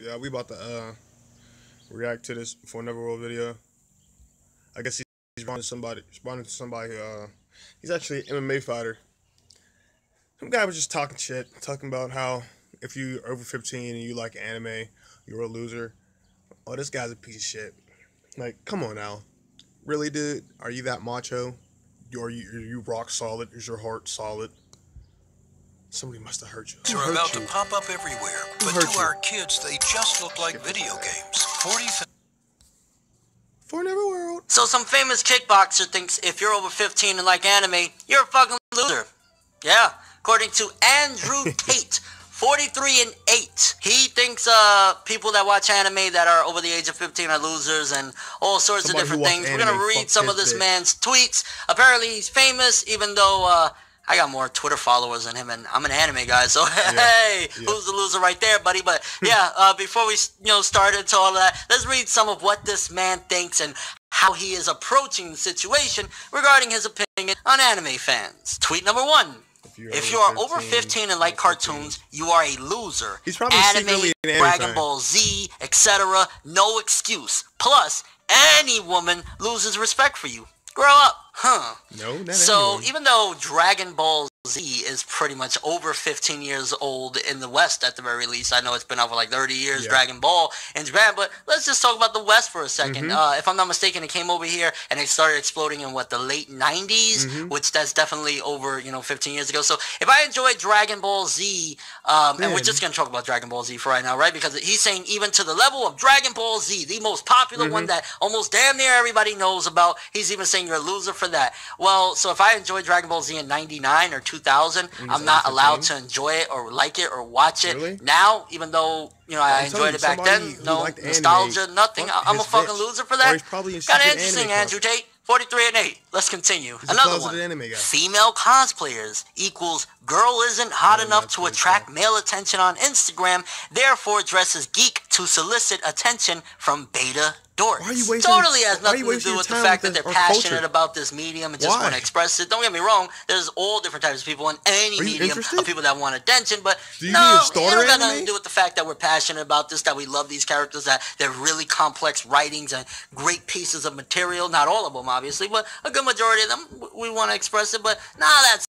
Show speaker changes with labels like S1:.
S1: Yeah, we about to uh react to this Forneverworld video. I guess he's responding to somebody responding to somebody uh he's actually an MMA fighter. Some guy was just talking shit, talking about how if you are over 15 and you like anime, you're a loser. Oh, this guy's a piece of shit. Like, come on now. Really, dude? Are you that macho? Are you, are you rock solid? Is your heart solid? Somebody must have hurt you. Who
S2: are
S1: hurt
S2: about
S1: you?
S2: to pop up everywhere,
S1: Who
S2: but
S1: hurt
S2: to
S1: you?
S2: our kids, they just look like video games. 40
S1: Forneverworld.
S3: So some famous kickboxer thinks if you're over 15 and like anime, you're a fucking loser. Yeah, according to Andrew Tate, 43 and 8. He thinks uh people that watch anime that are over the age of 15 are losers and all sorts
S1: Somebody
S3: of different things. We're gonna read some of this
S1: dick.
S3: man's tweets. Apparently he's famous, even though uh I got more Twitter followers than him, and I'm an anime guy. So hey,
S1: yeah.
S3: who's the loser right there, buddy? But yeah, uh, before we you know start into all of that, let's read some of what this man thinks and how he is approaching the situation regarding his opinion on anime fans. Tweet number one.
S1: If you're
S3: If
S1: over
S3: you are over
S1: 15,
S3: 15 and like
S1: 15.
S3: cartoons, you are a loser.
S1: He's probably
S3: anime,
S1: an anime
S3: Dragon
S1: fan.
S3: Ball Z, etc. No excuse. Plus, any woman loses respect for you. Grow up, huh?
S1: No,
S3: So even though Dragon Ball Z is pretty much over 15 years old in the West at the very least, I know it's been out for like 30 years,
S1: Yeah.
S3: Dragon Ball in Japan, but let's just talk about the West for a 2nd
S1: Mm-hmm.
S3: Uh, if I'm not mistaken, it came over here and it started exploding in what the late 90s,
S1: Mm-hmm.
S3: which that's definitely over you know 15 years ago. So if I enjoy Dragon Ball Z, um, and we're just gonna talk about Dragon Ball Z for right now, right? Because he's saying even to the level of Dragon Ball Z, the most popular
S1: Mm-hmm.
S3: one that almost damn near everybody knows about. He's even saying you're a loser for that. Well, so if I enjoyed Dragon Ball Z in '99 or 2000,
S1: was
S3: I'm not allowed to enjoy it or like it or watch it
S1: Really?
S3: now. Even though you know I
S1: I'm
S3: enjoyed it back then, no
S1: liked anime,
S3: nostalgia, nothing. I'm a fucking
S1: bitch.
S3: loser for
S1: Or
S3: that.
S1: he's probably in
S3: Kind of interesting,
S1: club.
S3: Andrew Tate. 43 and 8. Let's continue.
S1: He's
S3: Another one. Female cosplayers equals girl isn't hot
S1: Oh,
S3: enough to attract male attention on Instagram, therefore dresses geek to solicit attention from beta dorks.
S1: Why are you wasting
S3: totally has nothing to do with the fact that they're passionate
S1: culture?
S3: about this medium and just
S1: Why?
S3: want to express it. Don't get me wrong, there's all different types of people in any medium
S1: interested?
S3: of people that want attention, but
S1: Do you
S3: no, it don't got nothing to do with the fact that we're passionate about this, that we love these characters, that they're really complex writings and great pieces of material. Not all of them, obviously, but a good majority of them, we want to express it. But nah, that's